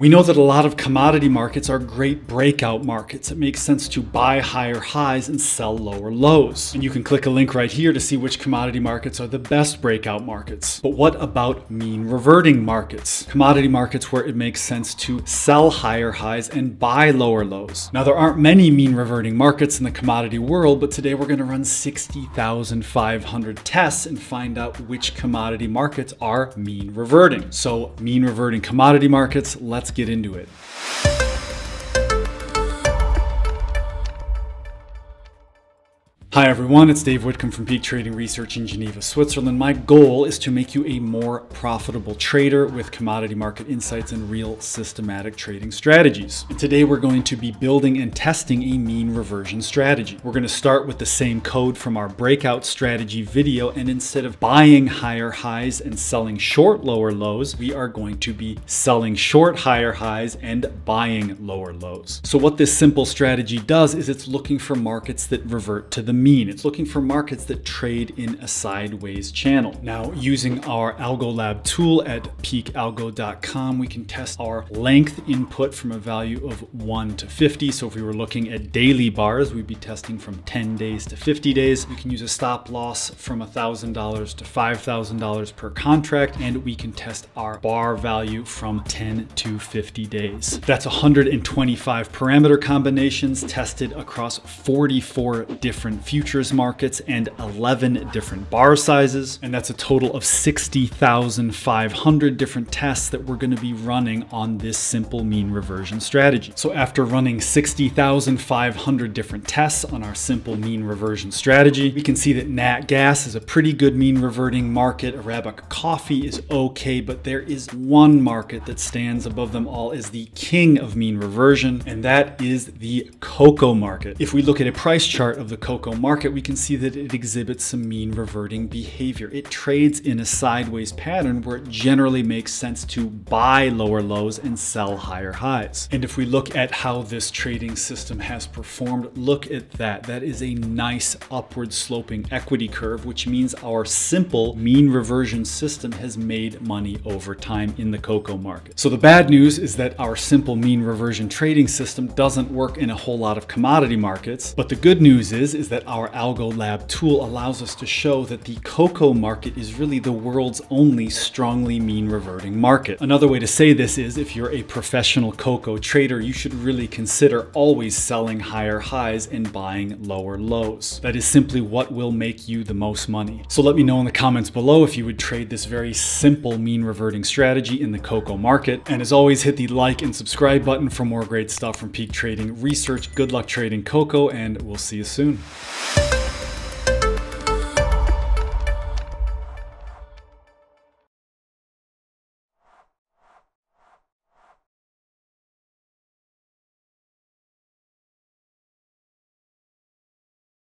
We know that a lot of commodity markets are great breakout markets. It makes sense to buy higher highs and sell lower lows. And you can click a link right here to see which commodity markets are the best breakout markets. But what about mean reverting markets? Commodity markets where it makes sense to sell higher highs and buy lower lows. Now, there aren't many mean reverting markets in the commodity world, but today we're going to run 60,500 tests and find out which commodity markets are mean reverting. So, mean reverting commodity markets, let's let's get into it. Hi everyone, it's Dave Whitcomb from Peak Trading Research in Geneva, Switzerland. My goal is to make you a more profitable trader with commodity market insights and real systematic trading strategies. And today we're going to be building and testing a mean reversion strategy. We're going to start with the same code from our breakout strategy video and instead of buying higher highs and selling short lower lows, we are going to be selling short higher highs and buying lower lows. So what this simple strategy does is it's looking for markets that revert to the mean. It's looking for markets that trade in a sideways channel. Now, using our AlgoLab tool at peakalgo.com, we can test our length input from a value of 1 to 50. So if we were looking at daily bars, we'd be testing from 10 days to 50 days. We can use a stop loss from $1,000 to $5,000 per contract, and we can test our bar value from 10 to 50 days. That's 125 parameter combinations tested across 44 different futures markets and 11 different bar sizes. And that's a total of 60,500 different tests that we're going to be running on this simple mean reversion strategy. So after running 60,500 different tests on our simple mean reversion strategy, we can see that Nat Gas is a pretty good mean reverting market. Arabica coffee is okay, but there is one market that stands above them all as the king of mean reversion, and that is the cocoa market. If we look at a price chart of the cocoa market, we can see that it exhibits some mean reverting behavior. It trades in a sideways pattern where it generally makes sense to buy lower lows and sell higher highs. And if we look at how this trading system has performed, look at that. That is a nice upward sloping equity curve, which means our simple mean reversion system has made money over time in the cocoa market. So the bad news is that our simple mean reversion trading system doesn't work in a whole lot of commodity markets. But the good news is, is that our Algo Lab tool allows us to show that the cocoa market is really the world's only strongly mean reverting market. Another way to say this is if you're a professional cocoa trader, you should really consider always selling higher highs and buying lower lows. That is simply what will make you the most money. So let me know in the comments below if you would trade this very simple mean reverting strategy in the cocoa market. And as always, hit the like and subscribe button for more great stuff from Peak Trading Research. Good luck trading cocoa, and we'll see you soon. Thank you.